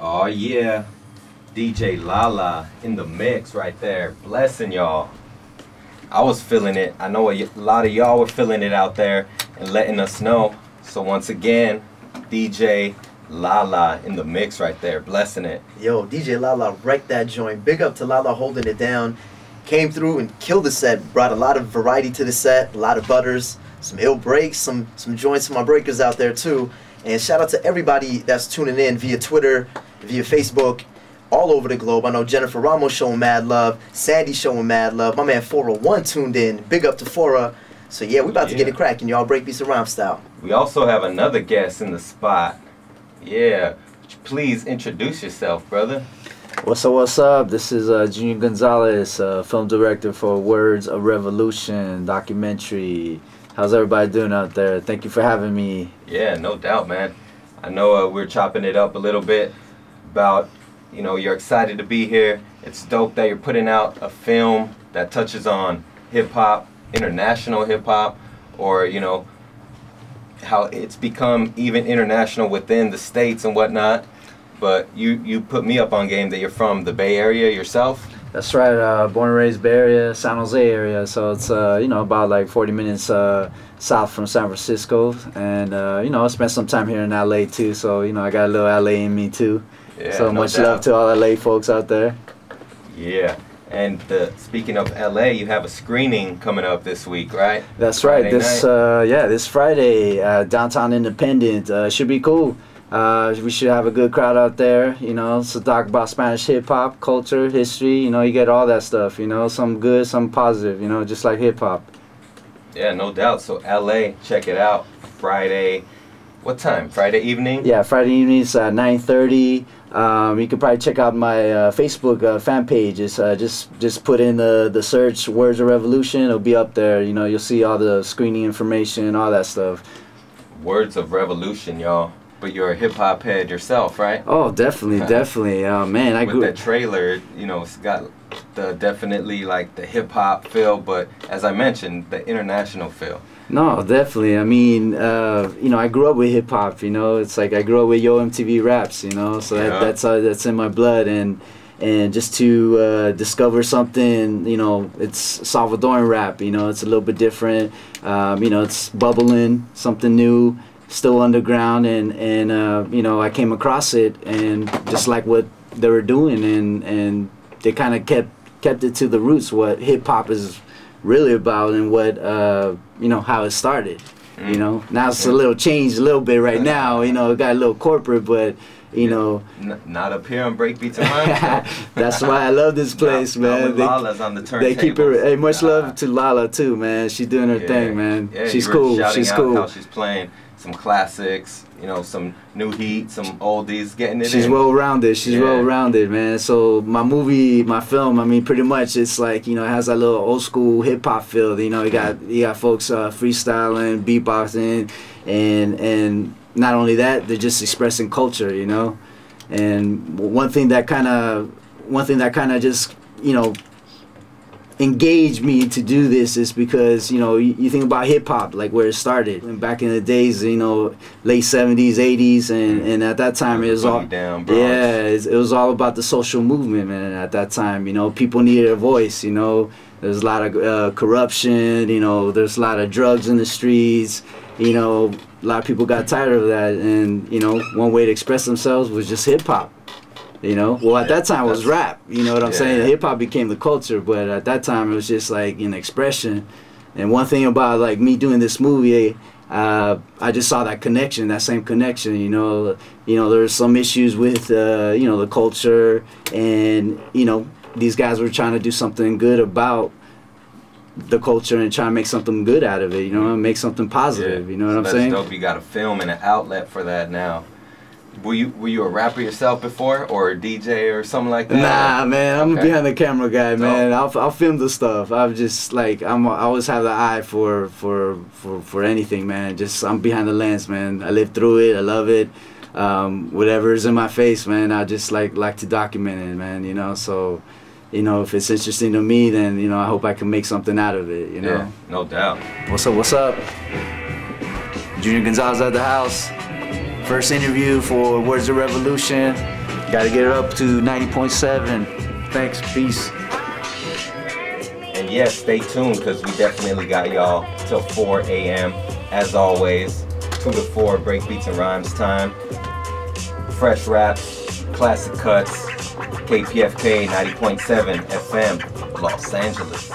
Oh yeah, DJ Lala in the mix right there, blessing y'all. I was feeling it. I know a lot of y'all were feeling it out there and letting us know. So once again, DJ Lala in the mix right there, blessing it. Yo, DJ Lala wrecked that joint. Big up to Lala holding it down. Came through and killed the set. Brought a lot of variety to the set. A lot of butters, some ill breaks, some some joints for my breakers out there too. And shout out to everybody that's tuning in via Twitter, via Facebook, all over the globe. I know Jennifer Ramos showing mad love, Sandy showing mad love. My man 401 tuned in. Big up to Fora. So yeah, we about to get Yeah. it cracking, y'all. Breakbeats and rhyme style. We also have another guest in the spot. Yeah, please introduce yourself, brother. What's up, what's up? This is uh, Junior Gonzalez, uh, film director for Words of Revolution documentary. How's everybody doing out there? Thank you for having me. Yeah, no doubt, man. I know uh, we're chopping it up a little bit about, you know, you're excited to be here. It's dope that you're putting out a film that touches on hip hop, international hip hop, or, you know, how it's become even international within the states and whatnot. But you, you put me up on game that you're from the Bay Area yourself. That's right, uh, born and raised Bay Area, San Jose area. So it's, uh, you know, about like 40 minutes uh, south from San Francisco. And, uh, you know, I spent some time here in LA too. So, you know, I got a little LA in me too. Yeah, so no much doubt. love to all LA folks out there. Yeah. And uh, speaking of LA, you have a screening coming up this week, right? That's Friday right. This uh, yeah, this Friday, uh, downtown Independent uh, should be cool. Uh, we should have a good crowd out there. You know, so talk about Spanish hip hop, culture, history. You know, you get all that stuff. You know, some good, some positive. You know, just like hip hop. Yeah, no doubt. So LA, check it out. Friday. What time? Friday evening? Yeah, Friday evenings nine thirty. Um, you can probably check out my uh, Facebook uh, fan page. It's uh, just just put in the the search "Words of Revolution." It'll be up there. You know, you'll see all the screening information, all that stuff. Words of Revolution, y'all. But you're a hip hop head yourself, right? Oh, definitely, definitely. Oh man, I With grew. that trailer, you know, it's got the definitely like the hip hop feel, but as I mentioned, the international feel. No, definitely. I mean, uh, you know, I grew up with hip hop. You know, it's like I grew up with Yo MTV raps. You know, so Yeah. that, that's uh, that's in my blood, and and just to uh, discover something, you know, it's Salvadoran rap. You know, it's a little bit different. Um, you know, it's bubbling, something new, still underground, and and uh, you know, I came across it, and just like what they were doing, and and they kind of kept kept it to the roots, what hip hop is really about, and what uh, you know how it started. You know, now it's a little changed a little bit right now. You know, it got a little corporate, but you know, N- not up here on Breakbeats that's why I love this place, Not- not man. with They- Lala's on the they keep it. Hey, much Nah. love to Lala too, man. She's doing her Yeah. thing, man. Yeah, she's cool. She's cool. How she's playing some classics, you know, some new heat, some oldies, getting it She's in. well rounded. She's Yeah. well rounded, man. So my movie, my film, I mean, pretty much it's like you know it has that little old school hip hop feel. You know, you got you got folks uh, freestyling, beatboxing, and and not only that, they're just expressing culture. You know, and one thing that kind of one thing that kind of just you know engaged me to do this is because you know you, you think about hip hop like where it started. And back in the days you know late 70s 80s and and at that time it was all down, yeah it's, it was all about the social movement man at that time you know? People needed a voice you know? There's a lot of uh, corruption you know? There's a lot of drugs in the streets you know a lot of people got tired of that and you know one way to express themselves was just hip hop you know, well at that time it was rap. You know what I'm yeah. saying? Hip hop became the culture, but at that time it was just like an expression. And one thing about like me doing this movie, uh, I just saw that connection, that same connection. You know, you know there's some issues with uh, you know the culture, and you know these guys were trying to do something good about the culture and try to make something good out of it. You know, make something positive. You know what So I'm saying? that's saying? Dope. You got a film and an outlet for that now. Were you were you a rapper yourself before, or a DJ or something like that? Nah, man, I'm Okay. a behind the camera guy, man. Dope. I'll, I'll film the stuff. I'm just like I'm. I always have the eye for for for for anything, man. Just I'm behind the lens, man. I live through it. I love it. um, whatever is in my face, man, I just like like to document it, man. You know, so you know if it's interesting to me, then you know I hope I can make something out of it. You know. Yeah, no doubt. What's up? What's up? Junior Gonzalez at the house. First interview for Words of Revolution. Got to get it up to 90.7. Thanks. Peace. And yes, stay tuned because we definitely got y'all till 4 a.m. As always, 2 to 4 break beats and rhymes time. Fresh raps, classic cuts, KPFK 90.7 FM, Los Angeles.